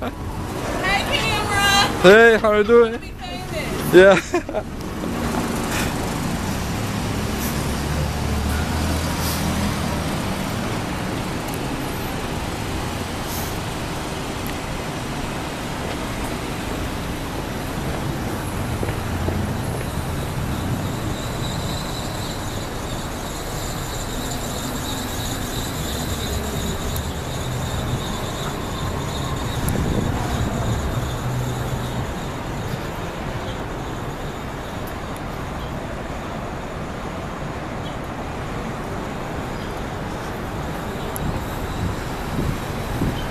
hey, camera! Hey, how are you doing? Yeah.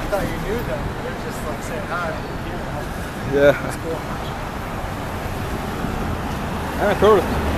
thought you knew them. They're just like saying hi. Yeah. That's cool. Yeah, cool.